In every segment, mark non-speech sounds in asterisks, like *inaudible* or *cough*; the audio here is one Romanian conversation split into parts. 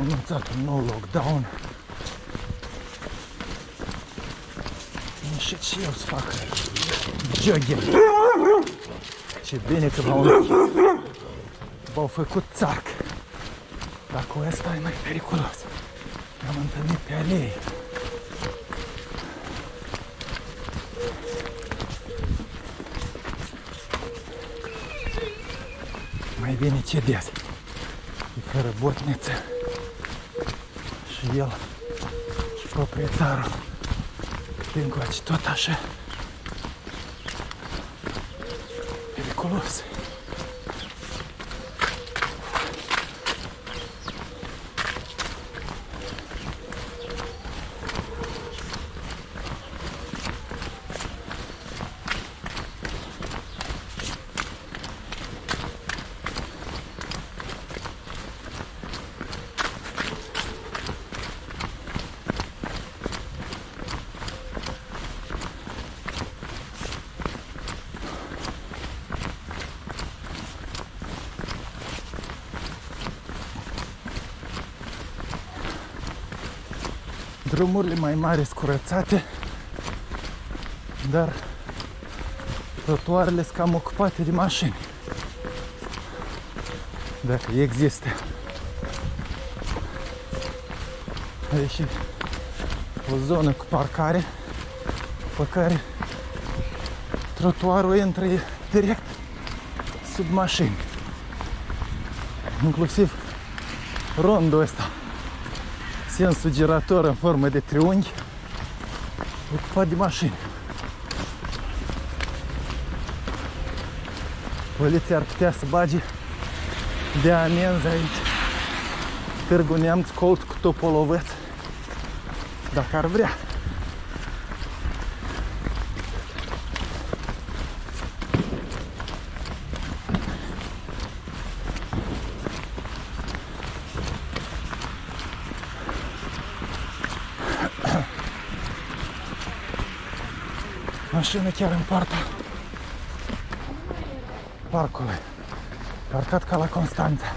au anunțat un nou lockdown. Am ieșit și eu să fac jogging. Ce bine că v-au v-au făcut țarc. Dar cu ăsta e mai periculos. Am întâlnit pe alee. Mai bine cedez. E fără botniță. Și el și proprietarul prin coace tot așa. Periculos. Drumurile mai mari sunt curățate, dar trotuarele sunt cam ocupate de mașini. Dacă există. Aici e o zonă cu parcare pe care trotuarul intră direct sub mașini. Inclusiv rondul ăsta sensul girator în formă de triunghi ocupat de mașini. Poliția ar putea să bage de amenzi aici. Târgu Neamț, Colt cu Topolovăț, dacă ar vrea. Mașină chiar în poarta parcului. Parcat ca la Constanța.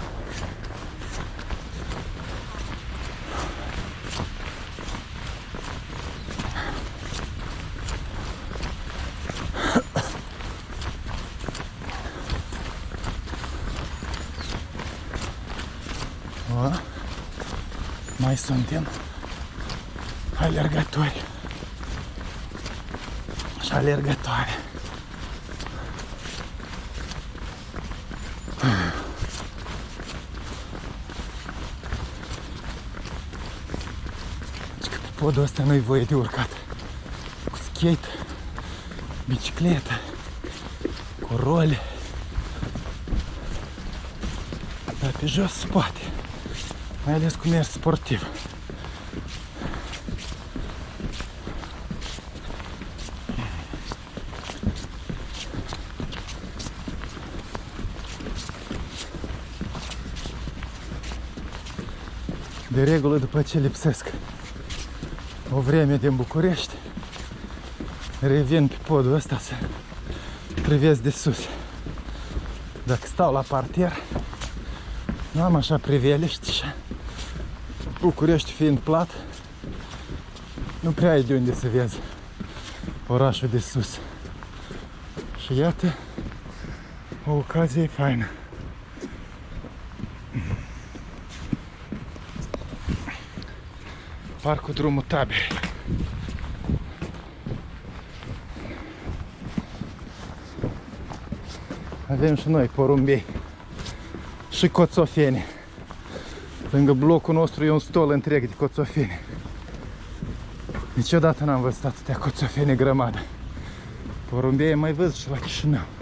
O, mai suntem alergători și alergătoare. Deci că pe podul ăsta nu-i voie de urcat. Cu skate, bicicletă, cu role. Dar pe jos se poate. Mai ales cu mers sportiv. De regulă, după ce lipsesc o vreme din București, revin pe podul ăsta să privesc de sus. Dacă stau la parter, nu am așa priveliști și București fiind plat, nu prea ai de unde să vezi orașul de sus. Și iată, o ocazie faină. Parcul drumul tabere. Avem și noi porumbei și coțofene. Lângă blocul nostru e un stol întreg de coțofene. Niciodată n-am văzut atâtea coțofene grămadă. Porumbei mai văzut și la Chișinău.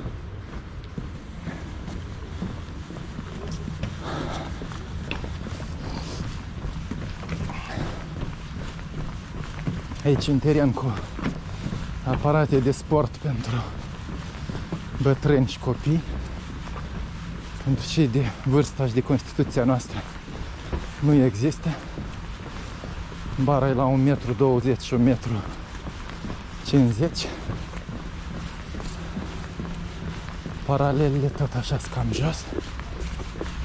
Aici un teren cu aparate de sport pentru bătrâni și copii. Pentru cei de vârsta și de Constituția noastră nu există. Bara e la 1,20 m și 1,50 m. Paralelele tot așa sunt cam jos.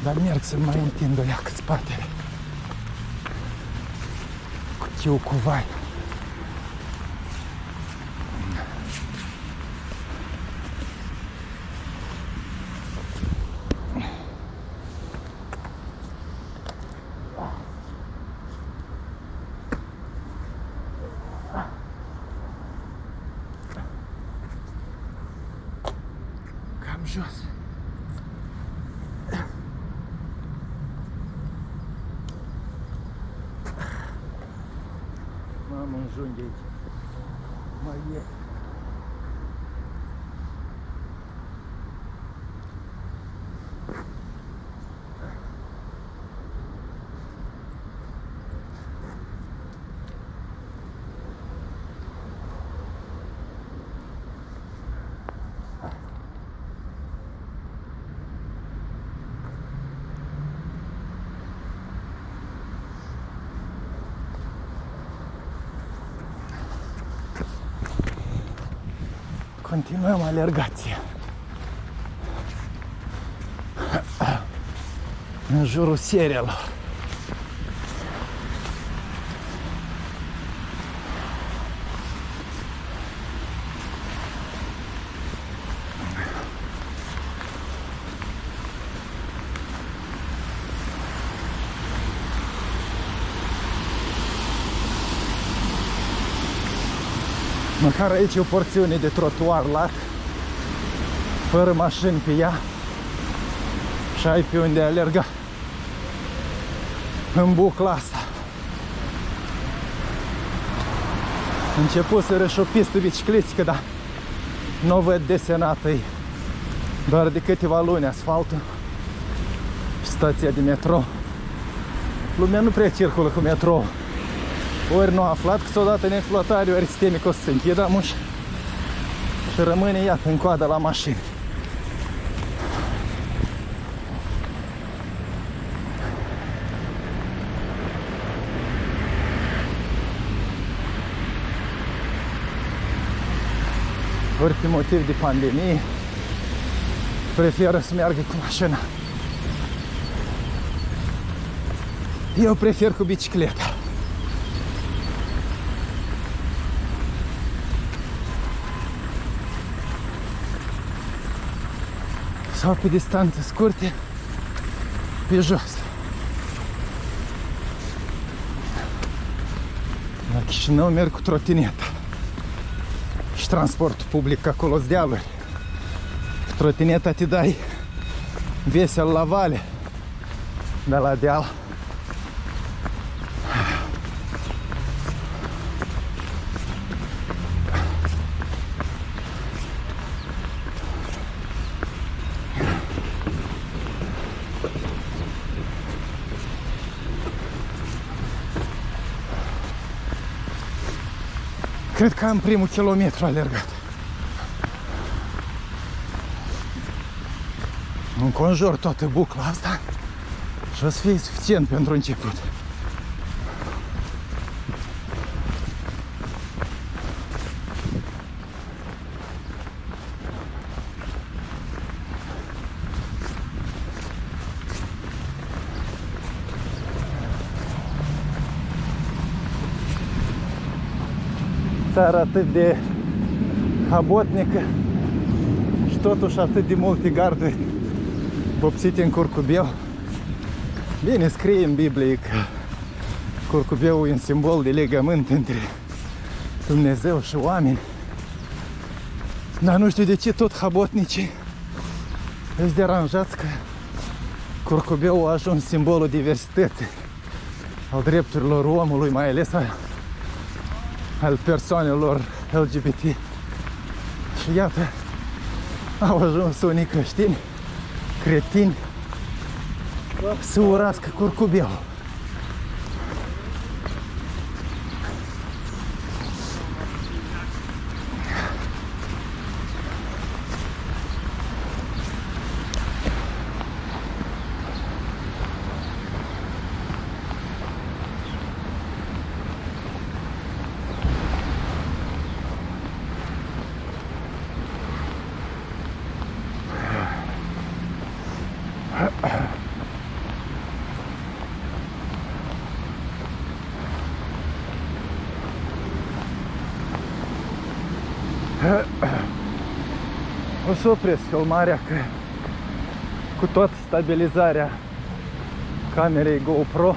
Dar merg să mai întind o iacă spatele. și eu cu vai. Cam jos. Mamă, înjunghi aici. Mai e. Continuăm alergația. În jurul serelor. Măcar aici e o porțiune de trotuar lat, fără mașini pe ea și ai pe unde alerga în bucla asta. Început să și o pistă biciclistică, dar nu o văd desenată ei. Doar de câteva luni asfaltul și stația de metro. Lumea nu prea circulă cu metro. Ori nu a aflat că s-o dat în exploatare, ori sistemic o să se închidă amuș și rămâne, iată, în coadă la mașini. Ori pe motiv de pandemie, preferă să meargă cu mașina. Eu prefer cu bicicleta. Sau pe distanțe scurte pe jos. La Chișinău merg cu trotineta și transportul public acolo dealuri. Cu trotineta te dai vesel la vale, de la deal. Cred că am primul kilometru alergat. Înconjur toată bucla asta și o să fie suficient pentru început. Țară atât de habotnică și totuși atât de multe garduri vopsite în curcubeu. Bine, scrie în Biblie că curcubeul e un simbol de legământ între Dumnezeu și oameni. Dar nu știu de ce tot habotnicii îți deranjați că curcubeul a ajuns simbolul diversității al drepturilor omului, mai ales a al persoanelor LGBT. Și iată, au ajuns unii creștini, cretini, să urască curcubeul. Să opresc filmarea că cu tot stabilizarea camerei GoPro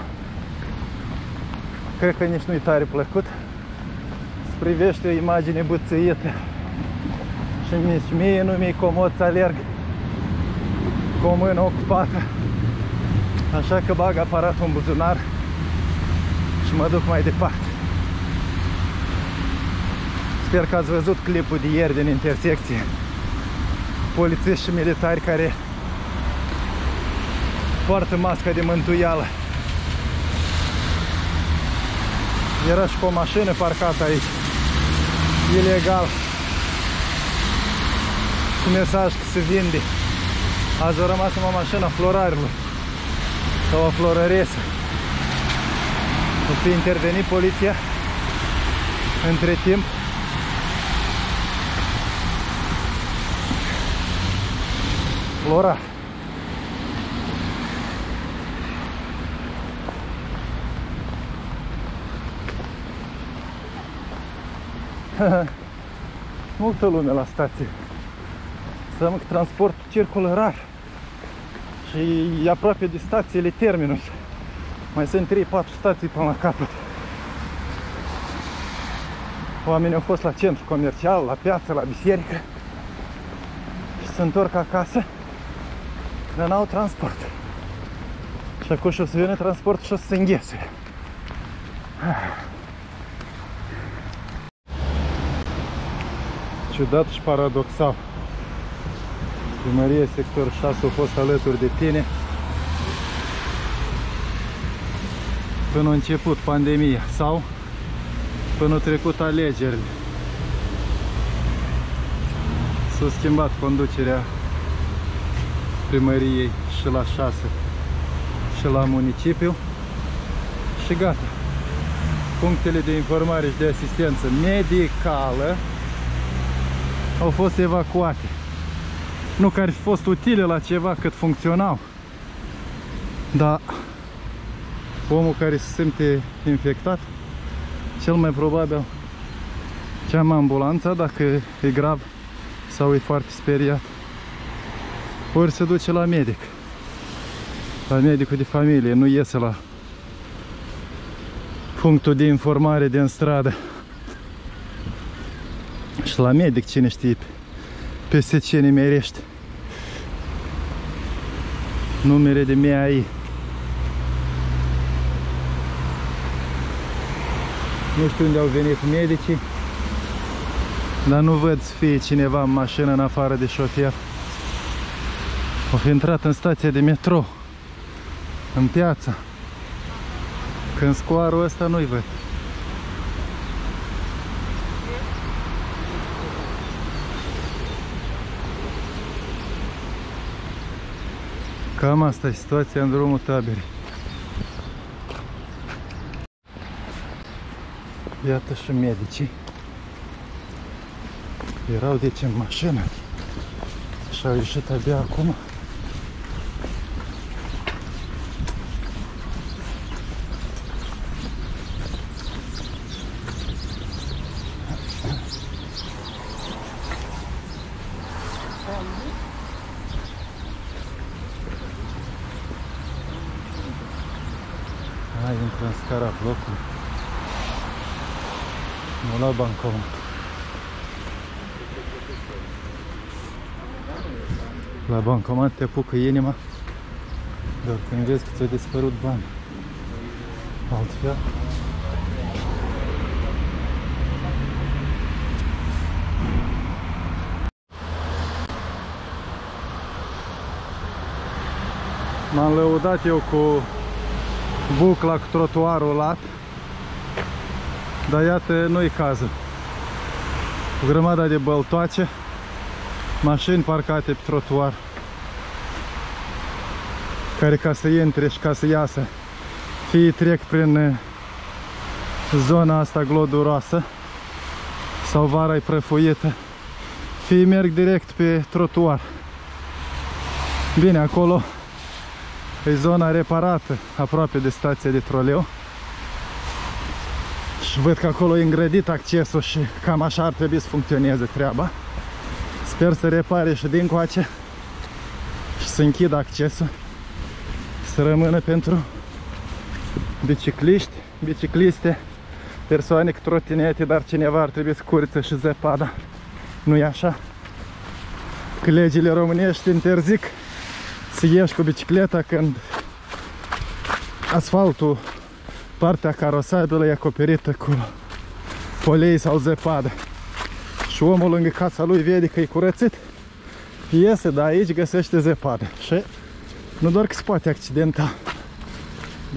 cred că nici nu-i tare plăcut. Să privește o imagine buțăită și nici mie nu mi-e comod să alerg cu o mână ocupată. Așa că bag aparatul în buzunar și mă duc mai departe. Sper că ați văzut clipul de ieri din intersecție. Polițiști și militari care poartă masca de mântuială. Era și cu o mașină parcată aici. Ilegal. Cu mesaj că se vinde. Azi a rămas în o mașină a florarilor. Sau a florăresă. O fi intervenit poliția între timp Flora. *laughs* Multă lume la stație. Înseamnă că transportul circulă rar. Și e aproape de stațiile terminus. Mai sunt 3-4 stații până la capăt. Oamenii au fost la centru comercial, la piață, la biserică și se întorc acasă dar n-au transport. Și acum și o să vină transport și o să se înghese. Ciudat și paradoxal. Primărie sector 6 a fost alături de tine până a început pandemia sau până a trecut alegerile. S-a schimbat conducerea primăriei și la 6 și la municipiu și gata. Punctele de informare și de asistență medicală au fost evacuate. Nu că ar fi fost utile la ceva cât funcționau, dar omul care se simte infectat, cel mai probabil cheamă ambulanța dacă e grav sau e foarte speriat ori se duce la medic. La medicul de familie, nu iese la punctul de informare din stradă. Și la medic, cine știe, peste ce nimerește. Numere de MAI. Nu știu unde au venit medicii, dar nu văd să fie cineva în mașină în afară de șofer. Au fi intrat în stația de metro, în piață. Când scoarul ăsta nu-i văd. Cam asta e situația în drumul taberii. Iată și medicii. Erau deci în mașină și au ieșit abia acum. Hai, intră în scara blocului. Nu la bancomat. La bancomat te apucă inima doar când vezi că ți-au dispărut bani. Altfel, M-am lăudat eu cu bucla cu trotuarul lat. Dar iată, nu-i cazul. O grămadă de băltoace, mașini parcate pe trotuar, care ca să intre și ca să iasă, fie trec prin eh, zona asta gloduroasă sau vara e prăfuită, fie merg direct pe trotuar. Bine, acolo E zona reparată, aproape de stația de troleu. Și văd că acolo e îngrădit accesul și cam așa ar trebui să funcționeze treaba. Sper să repare și din coace și să închid accesul. Să rămână pentru bicicliști, bicicliste, persoane cu trotinete, dar cineva ar trebui să curăță și zăpada. nu e așa? Că legile românești interzic să ieși cu bicicleta când asfaltul, partea carosabilă e acoperită cu polei sau zăpadă. Și omul lângă casa lui vede că e curățit, iese, dar aici găsește zăpadă. Și nu doar că se poate accidenta,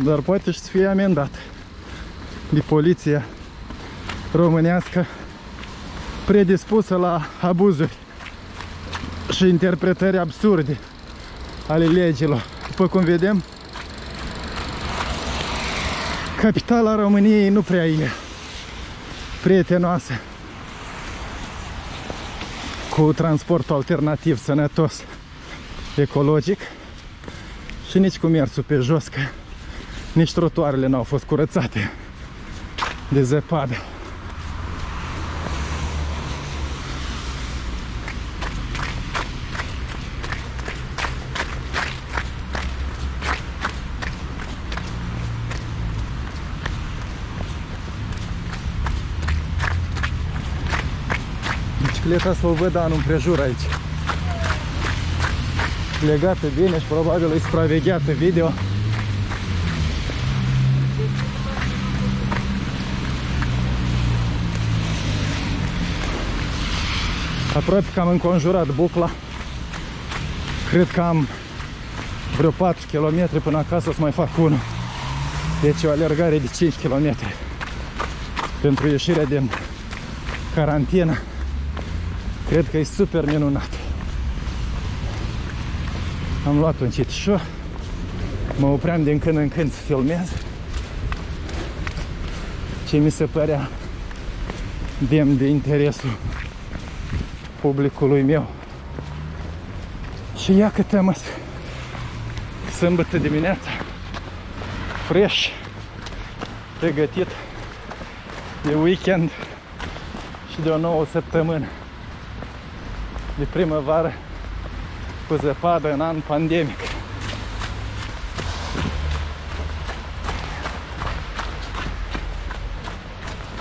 dar poate și să fie amendat de poliția românească predispusă la abuzuri și interpretări absurde ale legilor. După cum vedem, capitala României nu prea e prietenoasă cu transportul alternativ sănătos, ecologic și nici cu mersul pe jos, că nici trotuarele nu au fost curățate de zăpadă. Bicicleta să o văd anul împrejur aici. Legată bine și probabil e supravegheată video. Aproape că am înconjurat bucla. Cred că am vreo 4 km până acasă să mai fac unul. Deci o alergare de 5 km pentru ieșirea din carantină. Cred că e super minunat. Am luat un citișor. Mă opream din când în când să filmez. Ce mi se părea demn de interesul publicului meu. Și ia câte mă sâmbătă dimineața fresh pregătit de weekend și de o nouă săptămână de primăvară cu zăpadă în an pandemic.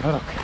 Mă rog.